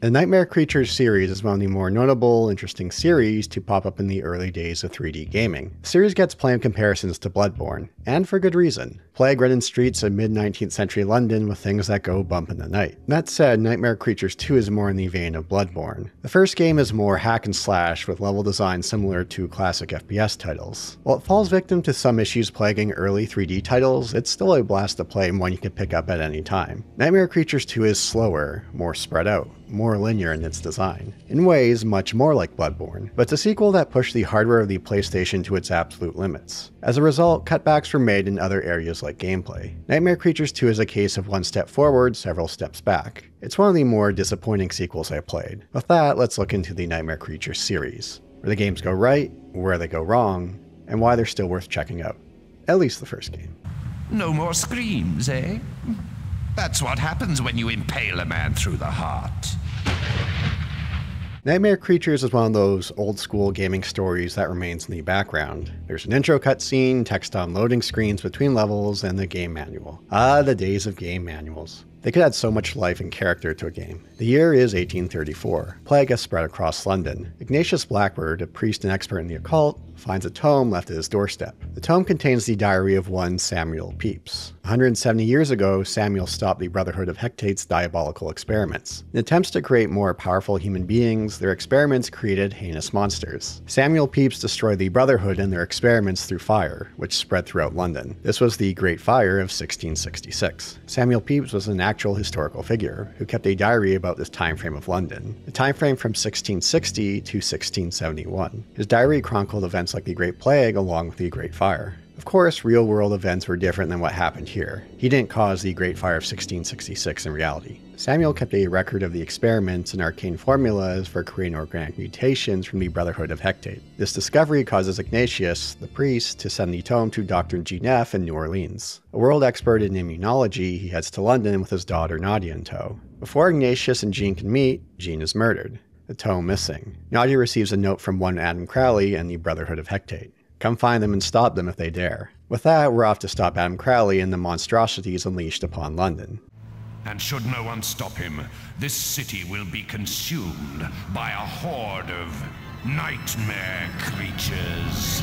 The Nightmare Creatures series is one of the more notable, interesting series to pop up in the early days of 3D gaming. The series gets of comparisons to Bloodborne, and for good reason. Plague-ridden streets of mid-19th century London with things that go bump in the night. That said, Nightmare Creatures 2 is more in the vein of Bloodborne. The first game is more hack and slash with level design similar to classic FPS titles. While it falls victim to some issues plaguing early 3D titles, it's still a blast to play and one you can pick up at any time. Nightmare Creatures 2 is slower, more spread out, more linear in its design, in ways much more like Bloodborne, but a sequel that pushed the hardware of the PlayStation to its absolute limits. As a result, cutbacks were made in other areas like gameplay. Nightmare Creatures 2 is a case of one step forward, several steps back. It's one of the more disappointing sequels I played. With that, let's look into the Nightmare Creatures series, where the games go right, where they go wrong, and why they're still worth checking out. At least the first game. No more screams, eh? That's what happens when you impale a man through the heart. Nightmare Creatures is one of those old school gaming stories that remains in the background. There's an intro cutscene, text on loading screens between levels, and the game manual. Ah, the days of game manuals. They could add so much life and character to a game. The year is 1834. Plague has spread across London. Ignatius Blackbird, a priest and expert in the occult, finds a tome left at his doorstep. The tome contains the diary of one Samuel Pepys. 170 years ago, Samuel stopped the Brotherhood of Hecate's diabolical experiments. In attempts to create more powerful human beings, their experiments created heinous monsters. Samuel Pepys destroyed the Brotherhood and their experiments through fire, which spread throughout London. This was the Great Fire of 1666. Samuel Pepys was an actual historical figure who kept a diary about this time frame of London, the time frame from 1660 to 1671. His diary chronicled events like the Great Plague along with the Great Fire. Of course, real world events were different than what happened here. He didn't cause the Great Fire of 1666 in reality. Samuel kept a record of the experiments and arcane formulas for creating organic mutations from the Brotherhood of Hecate. This discovery causes Ignatius, the priest, to send the tome to Dr. Jean F. in New Orleans. A world expert in immunology, he heads to London with his daughter Nadia in tow. Before Ignatius and Jean can meet, Jean is murdered. The toe missing. Nadia receives a note from one Adam Crowley and the Brotherhood of Hecate. Come find them and stop them if they dare. With that, we're off to stop Adam Crowley and the monstrosities unleashed upon London. And should no one stop him, this city will be consumed by a horde of nightmare creatures.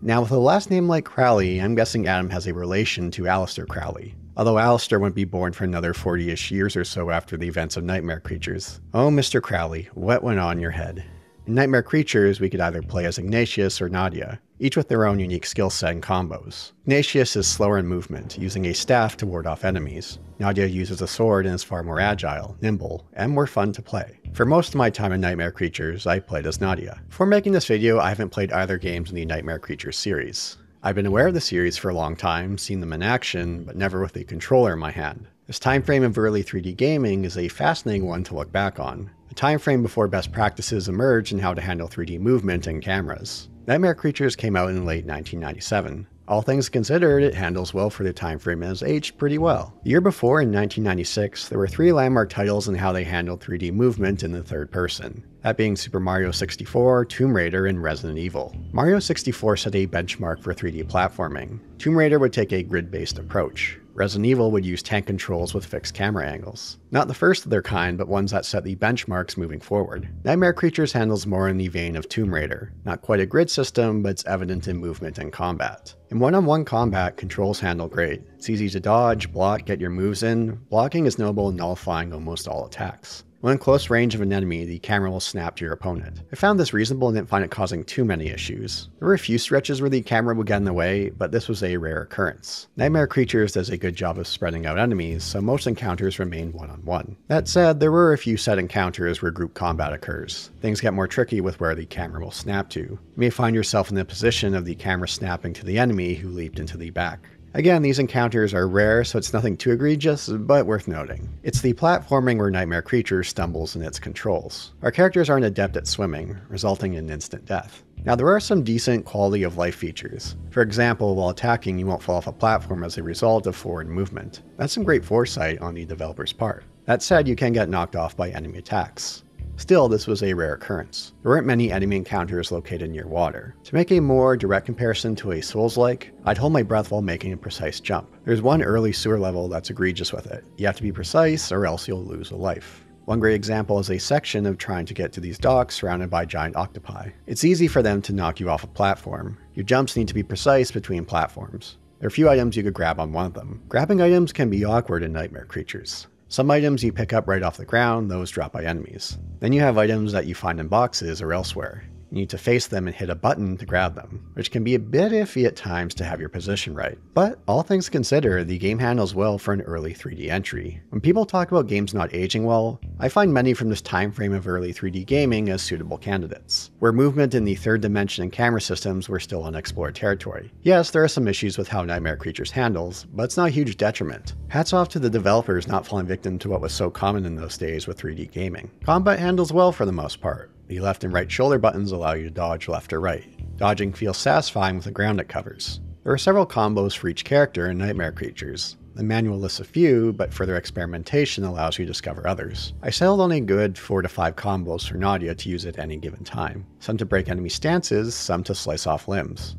Now, with a last name like Crowley, I'm guessing Adam has a relation to Aleister Crowley. Although Aleister wouldn't be born for another 40 ish years or so after the events of Nightmare Creatures. Oh, Mr. Crowley, what went on your head? In Nightmare Creatures, we could either play as Ignatius or Nadia, each with their own unique skill set and combos. Ignatius is slower in movement, using a staff to ward off enemies. Nadia uses a sword and is far more agile, nimble, and more fun to play. For most of my time in Nightmare Creatures, I played as Nadia. Before making this video, I haven't played either games in the Nightmare Creatures series. I've been aware of the series for a long time, seen them in action, but never with a controller in my hand. This time frame of early 3D gaming is a fascinating one to look back on, a time frame before best practices emerged in how to handle 3D movement and cameras. Nightmare Creatures came out in late 1997. All things considered, it handles well for the time frame and has aged pretty well. The year before, in 1996, there were three landmark titles in how they handled 3D movement in the third person. That being Super Mario 64, Tomb Raider, and Resident Evil. Mario 64 set a benchmark for 3D platforming. Tomb Raider would take a grid-based approach. Resident Evil would use tank controls with fixed camera angles. Not the first of their kind, but ones that set the benchmarks moving forward. Nightmare Creatures handles more in the vein of Tomb Raider. Not quite a grid system, but it's evident in movement and combat. In one-on-one combat, controls handle great. It's easy to dodge, block, get your moves in. Blocking is noble in nullifying almost all attacks. When in close range of an enemy, the camera will snap to your opponent. I found this reasonable and didn't find it causing too many issues. There were a few stretches where the camera would get in the way, but this was a rare occurrence. Nightmare Creatures does a good job of spreading out enemies, so most encounters remain one-on-one. -on -one. That said, there were a few set encounters where group combat occurs. Things get more tricky with where the camera will snap to. You may find yourself in the position of the camera snapping to the enemy who leaped into the back. Again, these encounters are rare, so it's nothing too egregious, but worth noting. It's the platforming where Nightmare Creature stumbles in its controls. Our characters aren't adept at swimming, resulting in instant death. Now, there are some decent quality of life features. For example, while attacking, you won't fall off a platform as a result of forward movement. That's some great foresight on the developer's part. That said, you can get knocked off by enemy attacks. Still, this was a rare occurrence. There weren't many enemy encounters located near water. To make a more direct comparison to a Souls-like, I'd hold my breath while making a precise jump. There's one early sewer level that's egregious with it. You have to be precise or else you'll lose a life. One great example is a section of trying to get to these docks surrounded by giant octopi. It's easy for them to knock you off a platform. Your jumps need to be precise between platforms. There are a few items you could grab on one of them. Grabbing items can be awkward in Nightmare Creatures. Some items you pick up right off the ground, those drop by enemies. Then you have items that you find in boxes or elsewhere. You need to face them and hit a button to grab them, which can be a bit iffy at times to have your position right. But all things considered, the game handles well for an early 3D entry. When people talk about games not aging well, I find many from this time frame of early 3D gaming as suitable candidates, where movement in the third dimension and camera systems were still unexplored territory. Yes, there are some issues with how Nightmare Creatures handles, but it's not a huge detriment. Hats off to the developers not falling victim to what was so common in those days with 3D gaming. Combat handles well for the most part. The left and right shoulder buttons allow you to dodge left or right. Dodging feels satisfying with the ground it covers. There are several combos for each character in Nightmare Creatures. The manual lists a few, but further experimentation allows you to discover others. I settled on a good 4 to 5 combos for Nadia to use at any given time. Some to break enemy stances, some to slice off limbs.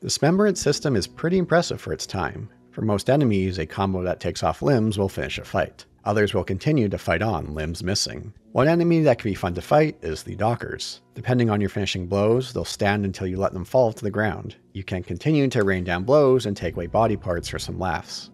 The Dismemberment system is pretty impressive for its time. For most enemies, a combo that takes off limbs will finish a fight. Others will continue to fight on, limbs missing. One enemy that can be fun to fight is the Dockers. Depending on your finishing blows, they'll stand until you let them fall to the ground. You can continue to rain down blows and take away body parts for some laughs.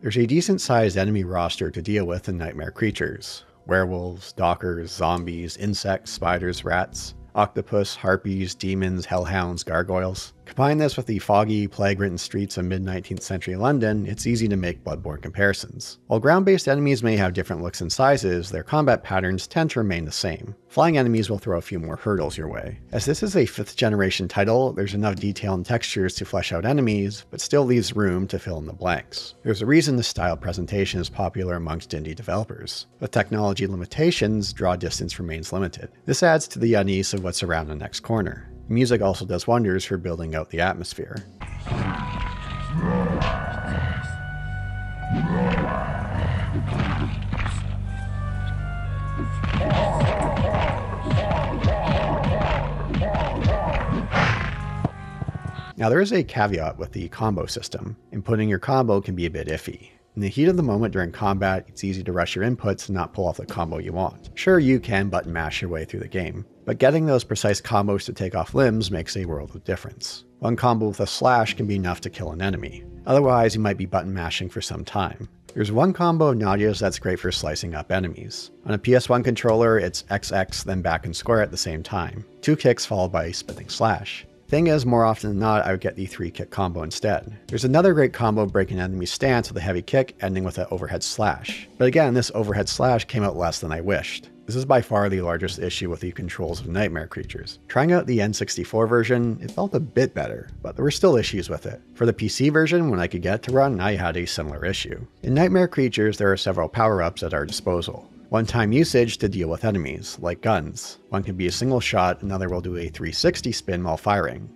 There's a decent sized enemy roster to deal with in Nightmare Creatures werewolves, dockers, zombies, insects, spiders, rats, octopus, harpies, demons, hellhounds, gargoyles. Combine this with the foggy, plague-ridden streets of mid-19th century London, it's easy to make Bloodborne comparisons. While ground-based enemies may have different looks and sizes, their combat patterns tend to remain the same. Flying enemies will throw a few more hurdles your way. As this is a 5th generation title, there's enough detail and textures to flesh out enemies, but still leaves room to fill in the blanks. There's a reason this style presentation is popular amongst indie developers. With technology limitations, draw distance remains limited. This adds to the unease of what's around the next corner. Music also does wonders for building out the atmosphere. Now there is a caveat with the combo system. Inputting your combo can be a bit iffy. In the heat of the moment during combat, it's easy to rush your inputs and not pull off the combo you want. Sure, you can button mash your way through the game, but getting those precise combos to take off limbs makes a world of difference. One combo with a slash can be enough to kill an enemy. Otherwise, you might be button mashing for some time. There's one combo of Nadia's that's great for slicing up enemies. On a PS1 controller, it's XX then back and square at the same time. Two kicks followed by a spinning slash. Thing is, more often than not, I would get the 3 kick combo instead. There's another great combo breaking an enemy's stance with a heavy kick, ending with an overhead slash. But again, this overhead slash came out less than I wished. This is by far the largest issue with the controls of Nightmare Creatures. Trying out the N64 version, it felt a bit better, but there were still issues with it. For the PC version, when I could get to run, I had a similar issue. In Nightmare Creatures, there are several power-ups at our disposal. One-time usage to deal with enemies, like guns. One can be a single shot, another will do a 360 spin while firing.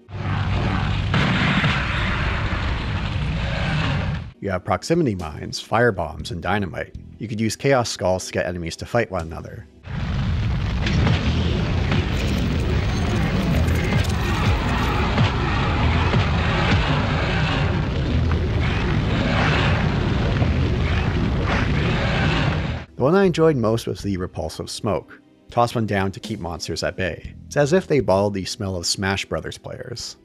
You have proximity mines, firebombs, and dynamite. You could use chaos skulls to get enemies to fight one another. One I enjoyed most was the repulsive smoke. Toss one down to keep monsters at bay. It's as if they bottled the smell of Smash Brothers players.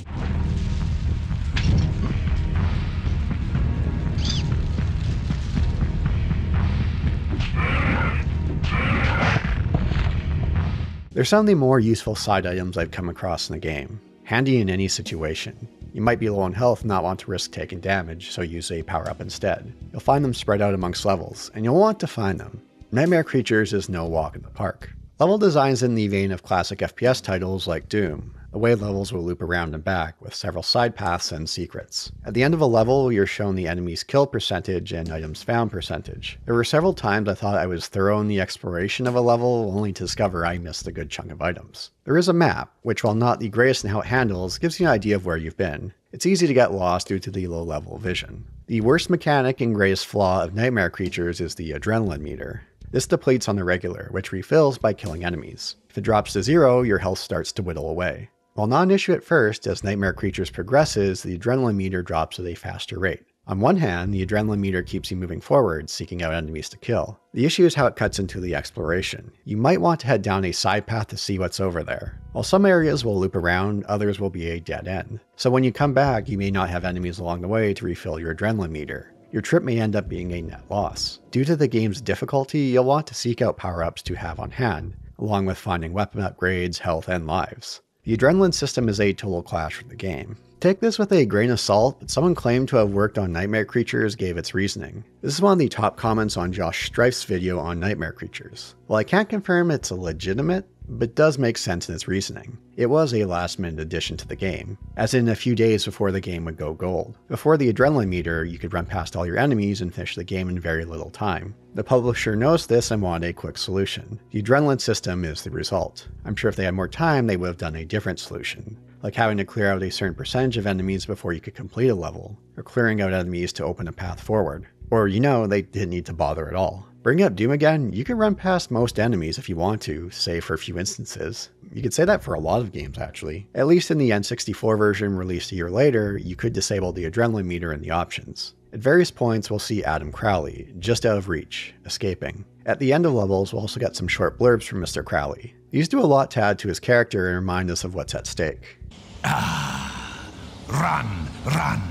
There's some of the more useful side items I've come across in the game, handy in any situation. You might be low on health and not want to risk taking damage, so use a power up instead. You'll find them spread out amongst levels, and you'll want to find them. Nightmare Creatures is no walk in the park. Level designs in the vein of classic FPS titles like Doom. The way levels will loop around and back, with several side paths and secrets. At the end of a level, you're shown the enemy's kill percentage and items found percentage. There were several times I thought I was thorough in the exploration of a level, only to discover I missed a good chunk of items. There is a map, which while not the greatest in how it handles, gives you an idea of where you've been. It's easy to get lost due to the low level vision. The worst mechanic and greatest flaw of Nightmare Creatures is the adrenaline meter. This depletes on the regular, which refills by killing enemies. If it drops to zero, your health starts to whittle away. While not an issue at first, as Nightmare Creatures progresses, the adrenaline meter drops at a faster rate. On one hand, the adrenaline meter keeps you moving forward, seeking out enemies to kill. The issue is how it cuts into the exploration. You might want to head down a side path to see what's over there. While some areas will loop around, others will be a dead end. So when you come back, you may not have enemies along the way to refill your adrenaline meter. Your trip may end up being a net loss. Due to the game's difficulty, you'll want to seek out power-ups to have on hand, along with finding weapon upgrades, health, and lives. The adrenaline system is a total clash for the game. Take this with a grain of salt, but someone claimed to have worked on Nightmare Creatures gave its reasoning. This is one of the top comments on Josh Strife's video on Nightmare Creatures. While I can't confirm it's a legitimate, but does make sense in its reasoning. It was a last minute addition to the game, as in a few days before the game would go gold. Before the adrenaline meter, you could run past all your enemies and finish the game in very little time. The publisher noticed this and wanted a quick solution. The adrenaline system is the result. I'm sure if they had more time, they would have done a different solution like having to clear out a certain percentage of enemies before you could complete a level, or clearing out enemies to open a path forward. Or, you know, they didn't need to bother at all. Bring up Doom again, you can run past most enemies if you want to, save for a few instances. You could say that for a lot of games actually. At least in the N64 version released a year later, you could disable the adrenaline meter in the options. At various points, we'll see Adam Crowley, just out of reach, escaping. At the end of levels, we'll also get some short blurbs from Mr. Crowley. These do a lot to add to his character and remind us of what's at stake. Ah, run, run,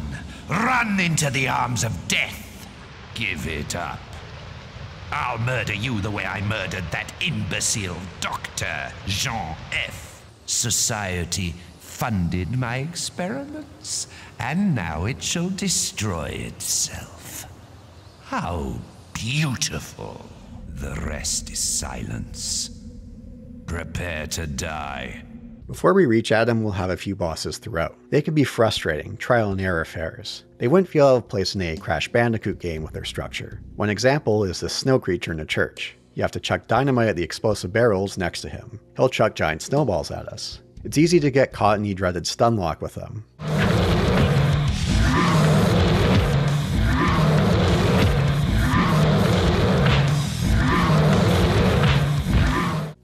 run into the arms of death. Give it up. I'll murder you the way I murdered that imbecile doctor, Jean F. Society funded my experiments, and now it shall destroy itself. How beautiful. The rest is silence. Prepare to die. Before we reach Adam, we'll have a few bosses throughout. They can be frustrating, trial and error affairs. They wouldn't feel out of place in a Crash Bandicoot game with their structure. One example is the snow creature in a church. You have to chuck dynamite at the explosive barrels next to him. He'll chuck giant snowballs at us. It's easy to get caught in the dreaded stun lock with them.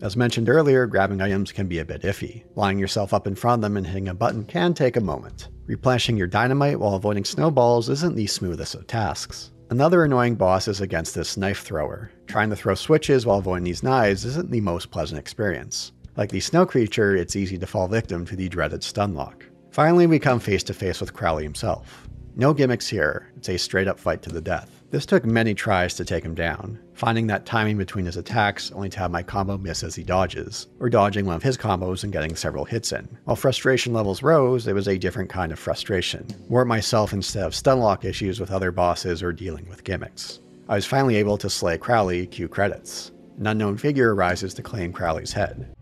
As mentioned earlier, grabbing items can be a bit iffy. Lying yourself up in front of them and hitting a button can take a moment. Replenishing your dynamite while avoiding snowballs isn't the smoothest of tasks. Another annoying boss is against this knife thrower. Trying to throw switches while avoiding these knives isn't the most pleasant experience. Like the snow creature, it's easy to fall victim to the dreaded stun lock. Finally, we come face to face with Crowley himself. No gimmicks here, it's a straight up fight to the death. This took many tries to take him down, finding that timing between his attacks only to have my combo miss as he dodges, or dodging one of his combos and getting several hits in. While frustration levels rose, it was a different kind of frustration, more myself instead of stunlock issues with other bosses or dealing with gimmicks. I was finally able to slay Crowley, cue credits. An unknown figure arises to claim Crowley's head.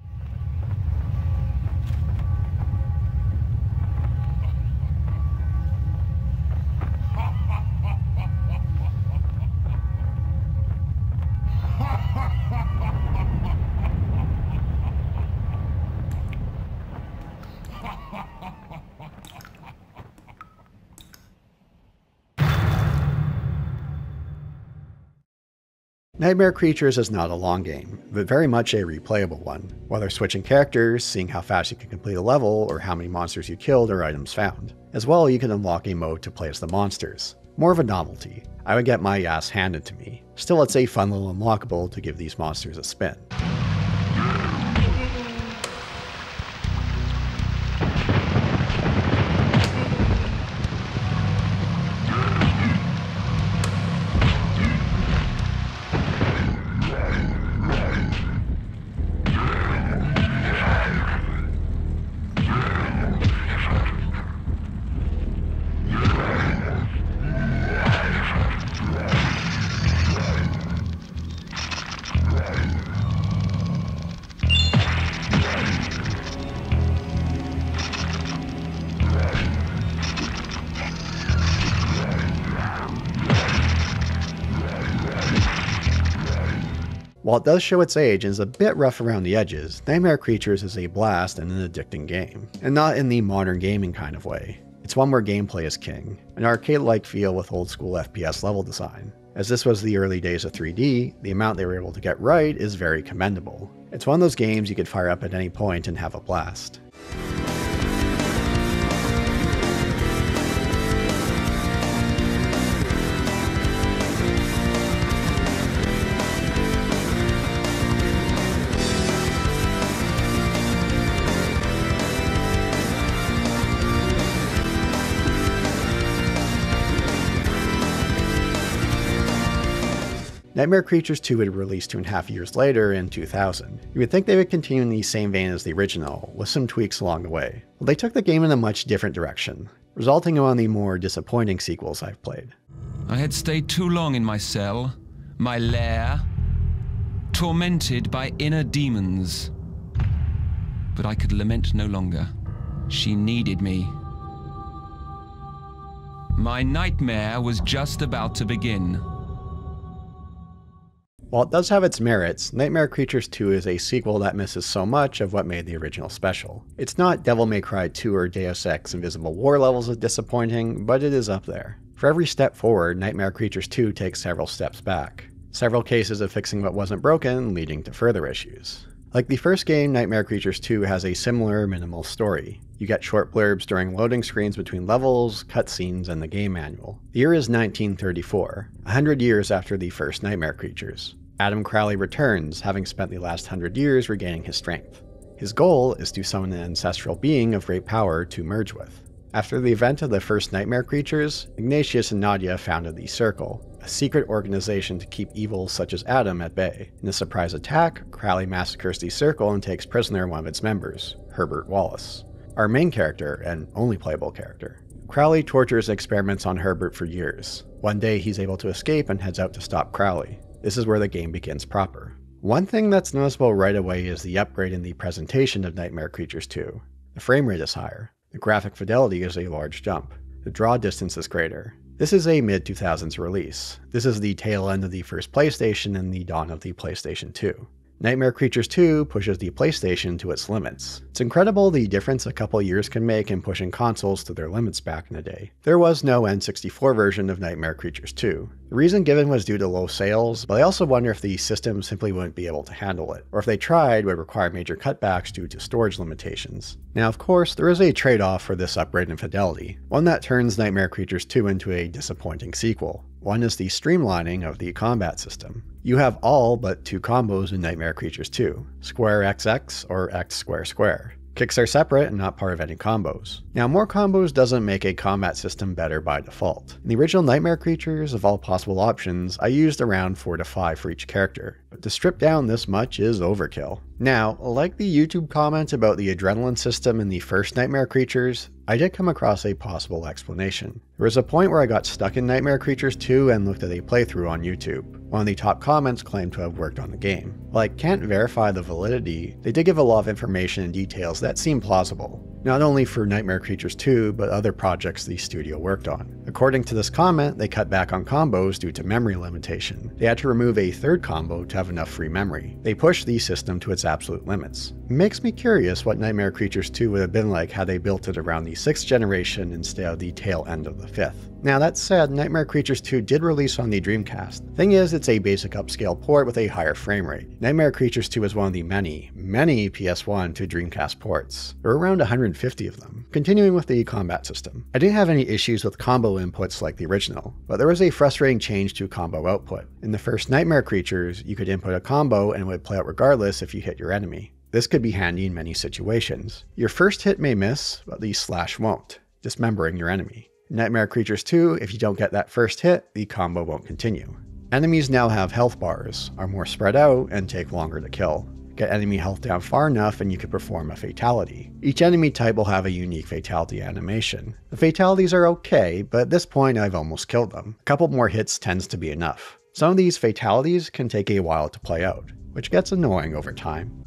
Nightmare Creatures is not a long game, but very much a replayable one, whether switching characters, seeing how fast you can complete a level, or how many monsters you killed or items found. As well, you can unlock a mode to play as the monsters. More of a novelty. I would get my ass handed to me. Still, it's a fun little unlockable to give these monsters a spin. While it does show its age and is a bit rough around the edges, Nightmare Creatures is a blast and an addicting game, and not in the modern gaming kind of way. It's one where gameplay is king, an arcade like feel with old school FPS level design. As this was the early days of 3D, the amount they were able to get right is very commendable. It's one of those games you could fire up at any point and have a blast. Nightmare Creatures 2 would release two and a half years later in 2000. You would think they would continue in the same vein as the original, with some tweaks along the way. Well, they took the game in a much different direction, resulting in one of the more disappointing sequels I've played. I had stayed too long in my cell, my lair, tormented by inner demons. But I could lament no longer. She needed me. My nightmare was just about to begin. While it does have its merits, Nightmare Creatures 2 is a sequel that misses so much of what made the original special. It's not Devil May Cry 2 or Deus Ex Invisible War levels of disappointing, but it is up there. For every step forward, Nightmare Creatures 2 takes several steps back. Several cases of fixing what wasn't broken, leading to further issues. Like the first game, Nightmare Creatures 2 has a similar minimal story. You get short blurbs during loading screens between levels, cutscenes, and the game manual. The year is 1934, hundred years after the first Nightmare Creatures. Adam Crowley returns, having spent the last hundred years regaining his strength. His goal is to summon an ancestral being of great power to merge with. After the event of the first nightmare creatures, Ignatius and Nadia founded the Circle, a secret organization to keep evils such as Adam at bay. In a surprise attack, Crowley massacres the Circle and takes prisoner one of its members, Herbert Wallace, our main character and only playable character. Crowley tortures and experiments on Herbert for years. One day he's able to escape and heads out to stop Crowley. This is where the game begins proper. One thing that's noticeable right away is the upgrade in the presentation of Nightmare Creatures 2. The frame rate is higher, the graphic fidelity is a large jump, the draw distance is greater. This is a mid 2000s release. This is the tail end of the first PlayStation and the dawn of the PlayStation 2. Nightmare Creatures 2 pushes the PlayStation to its limits. It's incredible the difference a couple years can make in pushing consoles to their limits back in the day. There was no N64 version of Nightmare Creatures 2. The reason given was due to low sales, but I also wonder if the system simply wouldn't be able to handle it, or if they tried would require major cutbacks due to storage limitations. Now, of course, there is a trade off for this upgrade in fidelity, one that turns Nightmare Creatures 2 into a disappointing sequel. One is the streamlining of the combat system. You have all but two combos in Nightmare Creatures 2 Square XX or X Square Square. Kicks are separate and not part of any combos. Now, more combos doesn't make a combat system better by default. In the original Nightmare Creatures, of all possible options, I used around 4 to 5 for each character, but to strip down this much is overkill. Now, like the YouTube comment about the adrenaline system in the first Nightmare Creatures, I did come across a possible explanation. There was a point where I got stuck in Nightmare Creatures 2 and looked at a playthrough on YouTube. One of the top comments claimed to have worked on the game. While I can't verify the validity, they did give a lot of information and details that seem plausible not only for Nightmare Creatures 2, but other projects the studio worked on. According to this comment, they cut back on combos due to memory limitation. They had to remove a third combo to have enough free memory. They pushed the system to its absolute limits. It makes me curious what Nightmare Creatures 2 would have been like had they built it around the 6th generation instead of the tail end of the 5th. Now that said, Nightmare Creatures 2 did release on the Dreamcast. Thing is, it's a basic upscale port with a higher frame rate. Nightmare Creatures 2 is one of the many, many PS1 to Dreamcast ports. There are around 150 of them. Continuing with the combat system. I didn't have any issues with combo inputs like the original, but there was a frustrating change to combo output. In the first Nightmare Creatures, you could input a combo and it would play out regardless if you hit your enemy. This could be handy in many situations. Your first hit may miss, but the slash won't, dismembering your enemy. Nightmare Creatures 2, if you don't get that first hit, the combo won't continue. Enemies now have health bars, are more spread out, and take longer to kill. Get enemy health down far enough and you can perform a fatality. Each enemy type will have a unique fatality animation. The fatalities are okay, but at this point I've almost killed them. A couple more hits tends to be enough. Some of these fatalities can take a while to play out, which gets annoying over time.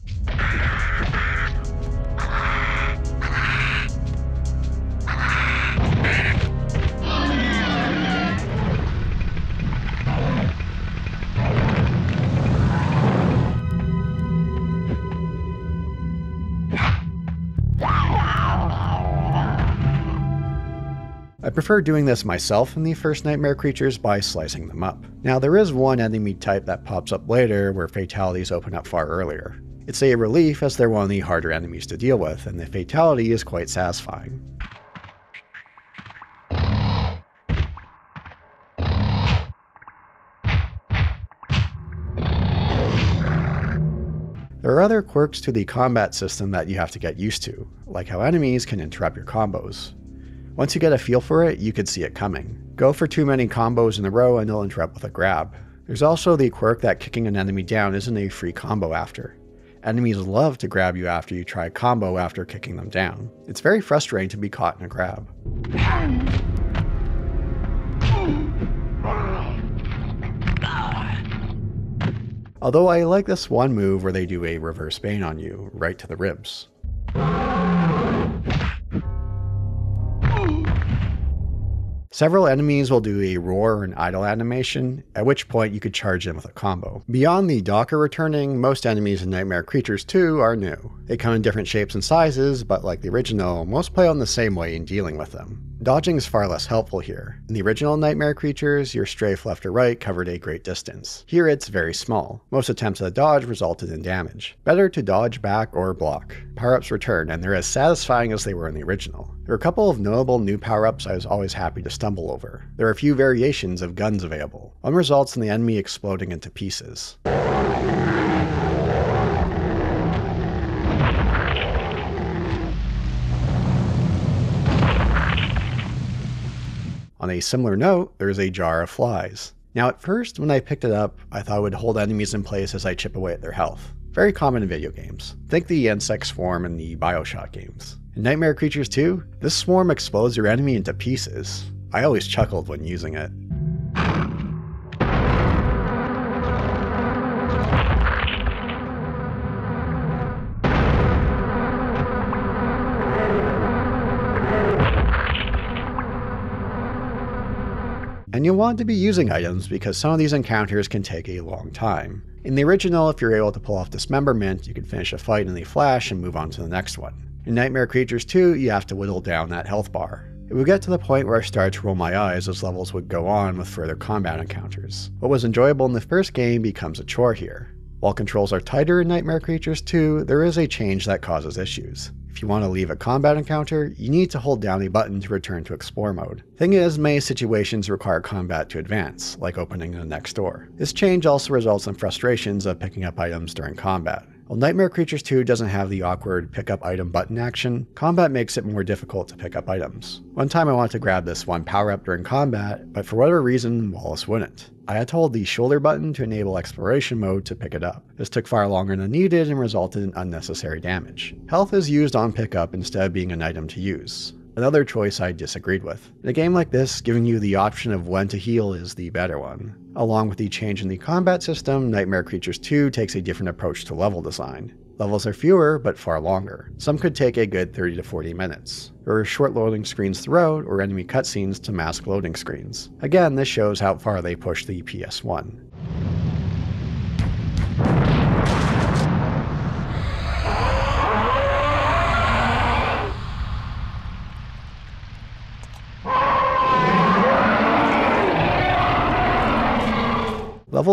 Prefer doing this myself in the first Nightmare creatures by slicing them up. Now there is one enemy type that pops up later where fatalities open up far earlier. It's a relief as they're one of the harder enemies to deal with, and the fatality is quite satisfying. There are other quirks to the combat system that you have to get used to, like how enemies can interrupt your combos. Once you get a feel for it, you can see it coming. Go for too many combos in a row and they'll interrupt with a grab. There's also the quirk that kicking an enemy down isn't a free combo after. Enemies love to grab you after you try combo after kicking them down. It's very frustrating to be caught in a grab. Although I like this one move where they do a reverse bane on you, right to the ribs. Several enemies will do a roar or an idle animation, at which point you could charge in with a combo. Beyond the Docker returning, most enemies in Nightmare Creatures 2 are new. They come in different shapes and sizes, but like the original, most play on the same way in dealing with them. Dodging is far less helpful here. In the original Nightmare creatures, your strafe left or right covered a great distance. Here it's very small. Most attempts at a dodge resulted in damage. Better to dodge back or block. Power-ups return, and they're as satisfying as they were in the original. There are a couple of notable new power-ups I was always happy to stumble over. There are a few variations of guns available. One results in the enemy exploding into pieces. On a similar note, there's a jar of flies. Now, at first, when I picked it up, I thought it would hold enemies in place as I chip away at their health. Very common in video games. Think the insect swarm in the Bioshock games. In Nightmare Creatures 2, this swarm explodes your enemy into pieces. I always chuckled when using it. And you'll want to be using items because some of these encounters can take a long time. In the original, if you're able to pull off Dismemberment, you can finish a fight in the flash and move on to the next one. In Nightmare Creatures 2, you have to whittle down that health bar. It would get to the point where I started to roll my eyes as levels would go on with further combat encounters. What was enjoyable in the first game becomes a chore here. While controls are tighter in Nightmare Creatures 2, there is a change that causes issues. If you want to leave a combat encounter, you need to hold down a button to return to explore mode. Thing is, many situations require combat to advance, like opening the next door. This change also results in frustrations of picking up items during combat. While Nightmare Creatures 2 doesn't have the awkward pick up item button action, combat makes it more difficult to pick up items. One time I wanted to grab this one power up during combat, but for whatever reason, Wallace wouldn't. I had to hold the shoulder button to enable exploration mode to pick it up. This took far longer than needed and resulted in unnecessary damage. Health is used on pickup instead of being an item to use. Another choice I disagreed with. In a game like this, giving you the option of when to heal is the better one. Along with the change in the combat system, Nightmare Creatures 2 takes a different approach to level design. Levels are fewer, but far longer. Some could take a good 30 to 40 minutes. There are short loading screens throughout, or enemy cutscenes to mask loading screens. Again, this shows how far they push the PS1.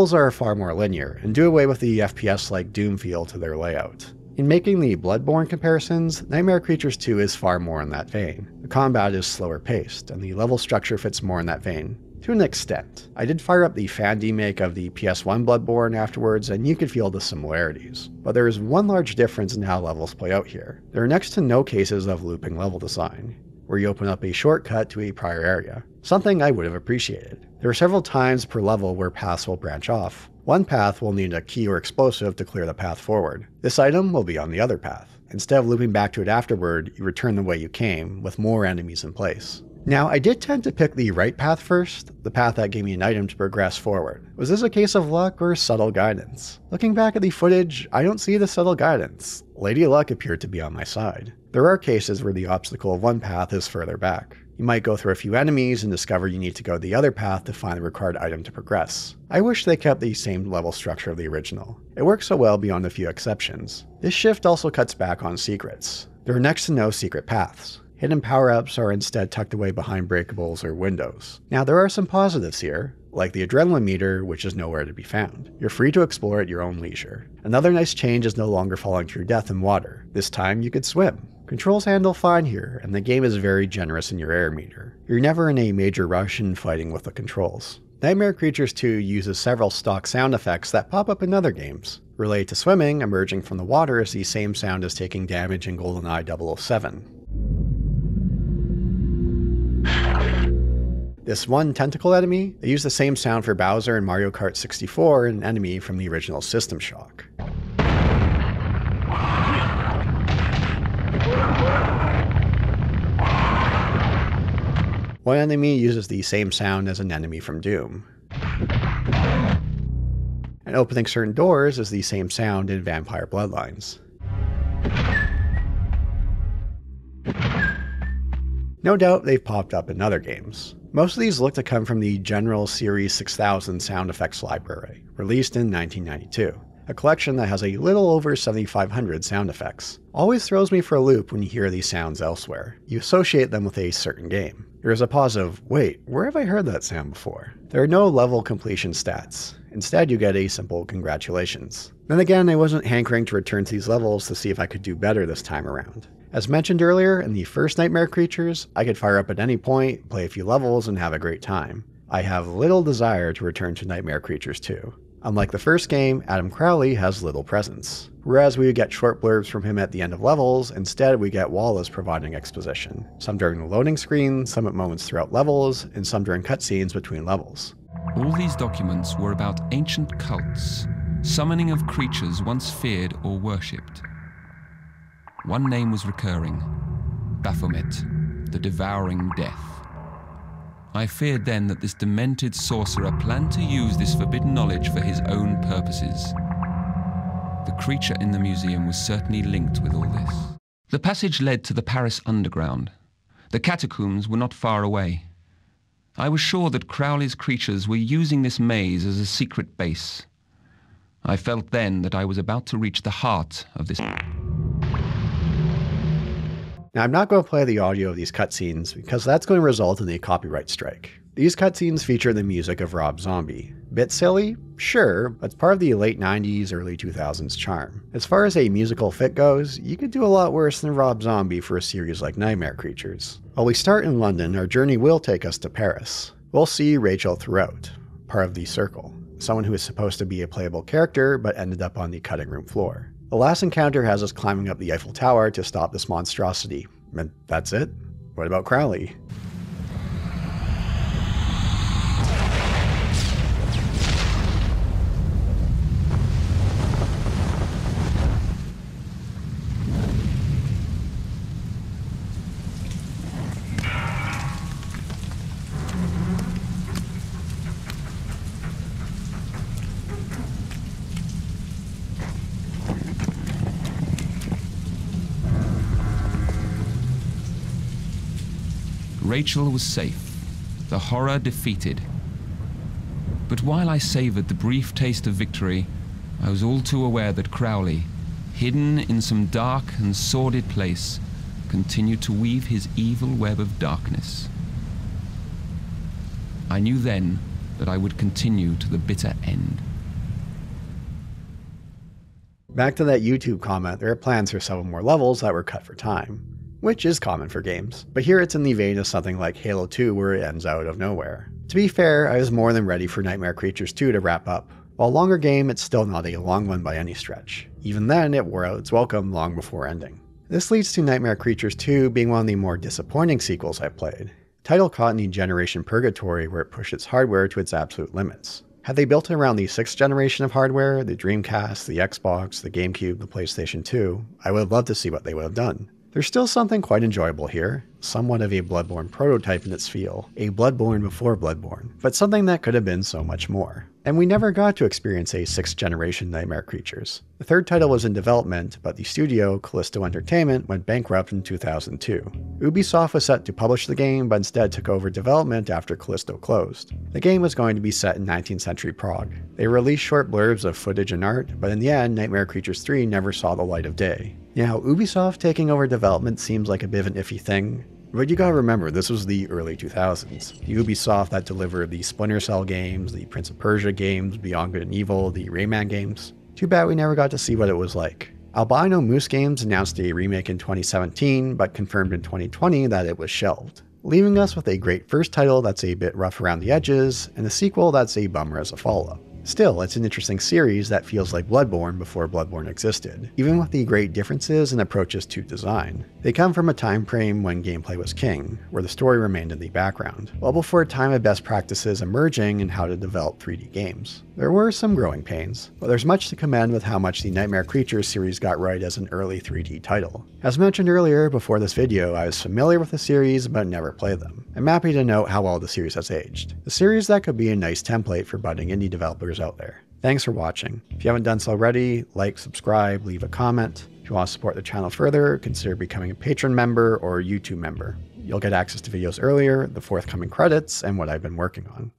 Levels are far more linear, and do away with the FPS like Doom feel to their layout. In making the Bloodborne comparisons, Nightmare Creatures 2 is far more in that vein. The combat is slower paced, and the level structure fits more in that vein. To an extent. I did fire up the fan demake of the PS1 Bloodborne afterwards, and you could feel the similarities. But there is one large difference in how levels play out here. There are next to no cases of looping level design where you open up a shortcut to a prior area, something I would have appreciated. There are several times per level where paths will branch off. One path will need a key or explosive to clear the path forward. This item will be on the other path. Instead of looping back to it afterward, you return the way you came, with more enemies in place. Now, I did tend to pick the right path first, the path that gave me an item to progress forward. Was this a case of luck or subtle guidance? Looking back at the footage, I don't see the subtle guidance. Lady Luck appeared to be on my side. There are cases where the obstacle of one path is further back. You might go through a few enemies and discover you need to go the other path to find the required item to progress. I wish they kept the same level structure of the original. It works so well beyond a few exceptions. This shift also cuts back on secrets. There are next to no secret paths. Hidden power ups are instead tucked away behind breakables or windows. Now, there are some positives here, like the adrenaline meter, which is nowhere to be found. You're free to explore at your own leisure. Another nice change is no longer falling to your death in water. This time, you could swim. Controls handle fine here, and the game is very generous in your air meter. You're never in a major rush in fighting with the controls. Nightmare Creatures 2 uses several stock sound effects that pop up in other games. Related to swimming, emerging from the water is the same sound as taking damage in GoldenEye 007. This one tentacle enemy, they use the same sound for Bowser in Mario Kart 64, an enemy from the original System Shock. One enemy uses the same sound as an enemy from Doom. And opening certain doors is the same sound in Vampire Bloodlines. No doubt they've popped up in other games. Most of these look to come from the General Series 6000 sound effects library, released in 1992 a collection that has a little over 7,500 sound effects. Always throws me for a loop when you hear these sounds elsewhere. You associate them with a certain game. There is a pause of, wait, where have I heard that sound before? There are no level completion stats. Instead, you get a simple congratulations. Then again, I wasn't hankering to return to these levels to see if I could do better this time around. As mentioned earlier, in the first Nightmare Creatures, I could fire up at any point, play a few levels, and have a great time. I have little desire to return to Nightmare Creatures 2. Unlike the first game, Adam Crowley has little presence. Whereas we would get short blurbs from him at the end of levels, instead we get Wallace providing exposition. Some during the loading screen, some at moments throughout levels, and some during cutscenes between levels. All these documents were about ancient cults, summoning of creatures once feared or worshipped. One name was recurring Baphomet, the devouring death. I feared then that this demented sorcerer planned to use this forbidden knowledge for his own purposes. The creature in the museum was certainly linked with all this. The passage led to the Paris underground. The catacombs were not far away. I was sure that Crowley's creatures were using this maze as a secret base. I felt then that I was about to reach the heart of this. Now, I'm not going to play the audio of these cutscenes because that's going to result in a copyright strike. These cutscenes feature the music of Rob Zombie. Bit silly? Sure, but it's part of the late 90s, early 2000s charm. As far as a musical fit goes, you could do a lot worse than Rob Zombie for a series like Nightmare Creatures. While we start in London, our journey will take us to Paris. We'll see Rachel throughout, part of the Circle, someone who is supposed to be a playable character but ended up on the cutting room floor. The last encounter has us climbing up the Eiffel Tower to stop this monstrosity. And that's it? What about Crowley? Rachel was safe, the horror defeated. But while I savored the brief taste of victory, I was all too aware that Crowley, hidden in some dark and sordid place, continued to weave his evil web of darkness. I knew then that I would continue to the bitter end. Back to that YouTube comment, there are plans for several more levels that were cut for time which is common for games, but here it's in the vein of something like Halo 2 where it ends out of nowhere. To be fair, I was more than ready for Nightmare Creatures 2 to wrap up. While longer game, it's still not a long one by any stretch. Even then, it wore out its welcome long before ending. This leads to Nightmare Creatures 2 being one of the more disappointing sequels I've played. Title caught in the generation purgatory where it pushed its hardware to its absolute limits. Had they built it around the sixth generation of hardware, the Dreamcast, the Xbox, the GameCube, the PlayStation 2, I would have loved to see what they would have done. There's still something quite enjoyable here, somewhat of a Bloodborne prototype in its feel, a Bloodborne before Bloodborne, but something that could have been so much more. And we never got to experience a sixth generation Nightmare Creatures. The third title was in development, but the studio, Kalisto Entertainment, went bankrupt in 2002. Ubisoft was set to publish the game, but instead took over development after Kalisto closed. The game was going to be set in 19th century Prague. They released short blurbs of footage and art, but in the end, Nightmare Creatures 3 never saw the light of day. Now, Ubisoft taking over development seems like a bit of an iffy thing. But you gotta remember, this was the early 2000s. The Ubisoft that delivered the Splinter Cell games, the Prince of Persia games, Beyond Good and Evil, the Rayman games. Too bad we never got to see what it was like. Albino Moose Games announced a remake in 2017, but confirmed in 2020 that it was shelved, leaving us with a great first title that's a bit rough around the edges, and a sequel that's a bummer as a follow up. Still, it's an interesting series that feels like Bloodborne before Bloodborne existed, even with the great differences and approaches to design. They come from a time frame when gameplay was king, where the story remained in the background, well before a time of best practices emerging in how to develop 3D games. There were some growing pains, but there's much to commend with how much the Nightmare Creatures series got right as an early 3D title. As mentioned earlier before this video, I was familiar with the series but never played them. I'm happy to note how well the series has aged. A series that could be a nice template for budding indie developers out there. Thanks for watching. If you haven't done so already, like, subscribe, leave a comment. If you want to support the channel further, consider becoming a patron member or YouTube member. You'll get access to videos earlier, the forthcoming credits, and what I've been working on.